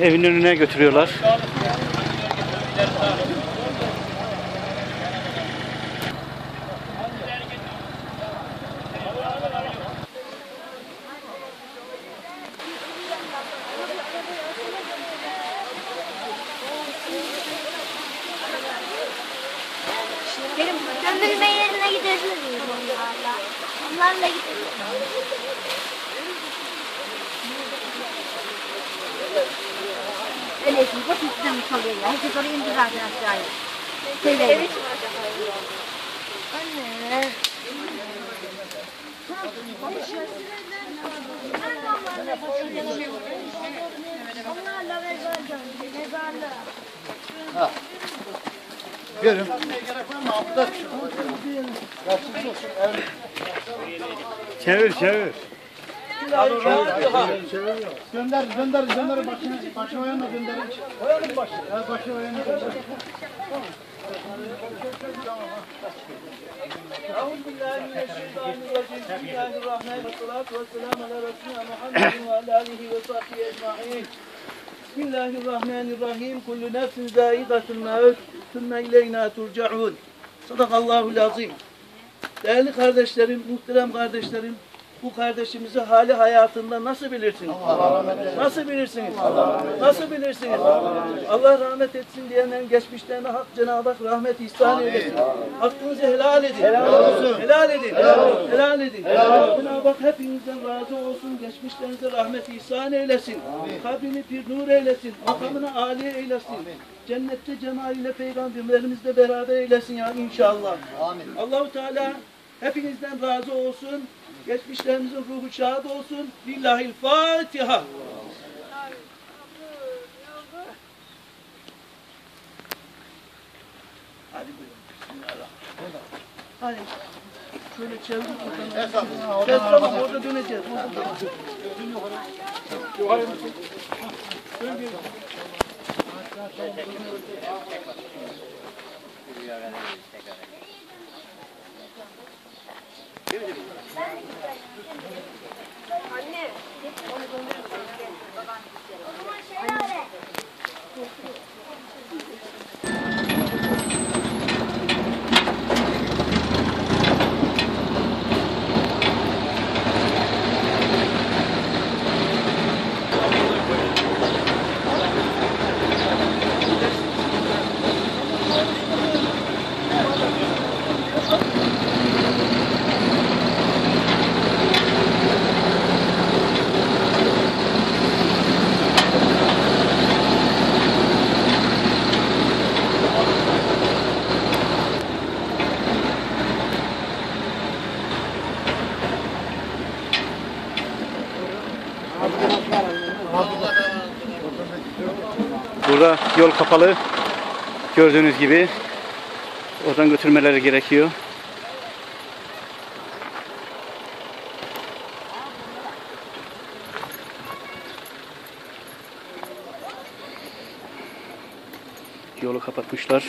evin önüne götürüyorlar. Döndürme yerine gidebiliriz onlarla. Onlarla gidelim. Öyle şimdi bak üstüne mi kalıyor ya? Herkes oraya indir zaten aşağıya. Söyle. Evet. Anne. Mezarda. Görün. Çevir çevir. Gönder, gönder, gönder başını, başını oyanla gönder. Oyanın başını. Evet, başını oyanla gönder. Bismillahirrahmanirrahim. Kullu nefsin zaidatul mevt. Sümme ileyna turcaun. Sadakallahu lazim. Değerli kardeşlerim, muhterem kardeşlerim, bu kardeşimizi hali hayatında nasıl bilirsiniz? Nasıl bilirsiniz? Nasıl bilirsiniz? Allah rahmet etsin diyenlerin geçmişlerine hak Cenab-ı Hak rahmet ihsan eylesin. Hakkınızı helal edin. Helal edin. Helal edin. Cenab-ı Hak hepinizden razı olsun. Geçmişlerinize rahmet ihsan eylesin. Kabrini bir nur eylesin. Makamını âli eylesin. Cennette cemaliyle peygamberlerimizle beraber eylesin ya inşallah. Allahu Teala hepinizden razı olsun. Geçmişlerimizin ruhu şad olsun. Lillahil Fatiha. Hadi buyurun. Hadi. Şöyle çevir bakalım. Ses tamam orada döneceğiz. Orada döneceğiz. Burada yol kapalı. Gördüğünüz gibi. Oradan götürmeleri gerekiyor. Yolu kapatmışlar.